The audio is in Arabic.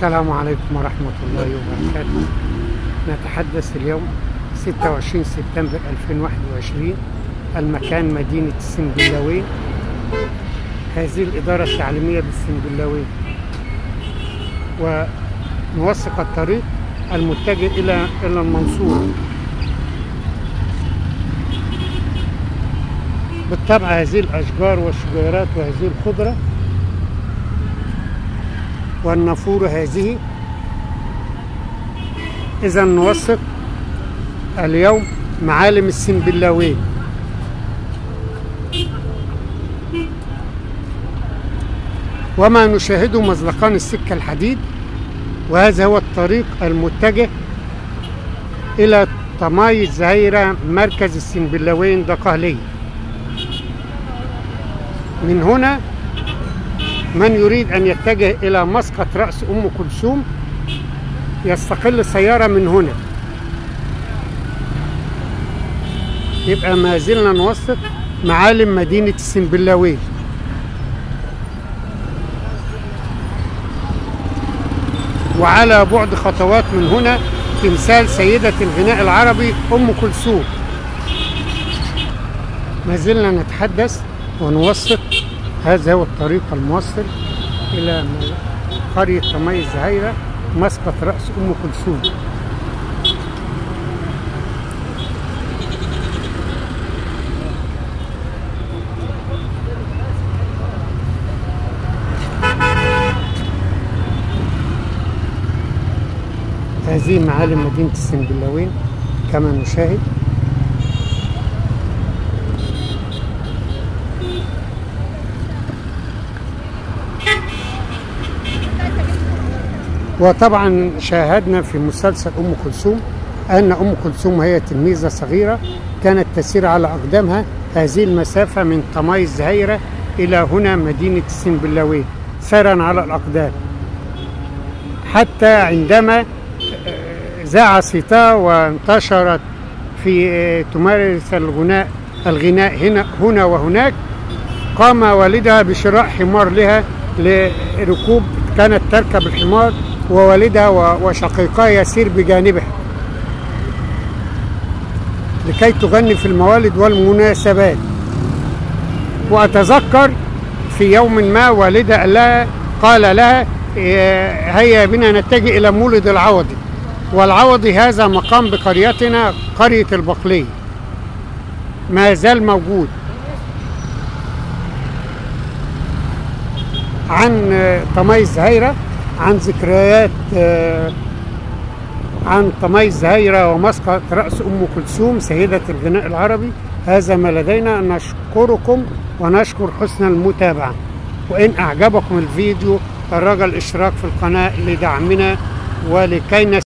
السلام عليكم ورحمة الله وبركاته. نتحدث اليوم 26 سبتمبر 2021 المكان مدينة السنبلاوين هذه الإدارة التعليمية بالسنبلاوين ونوثق الطريق المتجه إلى إلى المنصورة. بالطبع هذه الأشجار والشجيرات وهذه الخضرة والنافورة هذه. إذا نوثق اليوم معالم السنبلاوين وما نشاهده مزلقان السكة الحديد. وهذا هو الطريق المتجه إلى طماي الزهيرة مركز السنبلاوين دقهلية من هنا من يريد أن يتجه إلى مسقط رأس أم كلثوم يستقل سيارة من هنا. يبقى ما زلنا نوثق معالم مدينة السنبلاوين وعلى بعد خطوات من هنا تمثال سيدة الغناء العربي أم كلثوم. ما زلنا نتحدث ونوثق هذا هو الطريق الموصل إلى قرية طمي الزهيرة مسقط رأس أم كلثوم. هذه معالم مدينة السنبلاوين كما نشاهد. وطبعا شاهدنا في مسلسل أم كلثوم أن أم كلثوم هي تلميذة صغيرة كانت تسير على أقدامها هذه المسافة من طماي الزهيره إلى هنا مدينة السنبلاوين سيرا على الأقدام. حتى عندما ذاع صيتها وانتشرت في تمارس الغناء الغناء هنا هنا وهناك قام والدها بشراء حمار لها لركوب كانت تركب الحمار ووالدها وشقيقها يسير بجانبها. لكي تغني في الموالد والمناسبات. وأتذكر في يوم ما والدها لها قال لها هيا بنا نتجه إلى مولد العوضي والعوضي هذا مقام بقريتنا قرية البقلية. ما زال موجود. عن طمي الزهيرة عن ذكريات عن طمي الزهيرة ومسقط رأس أم كلثوم سيدة الغناء العربي. هذا ما لدينا. نشكركم ونشكر حسن المتابعة. وإن أعجبكم الفيديو الرجاء الإشتراك في القناة لدعمنا ولكي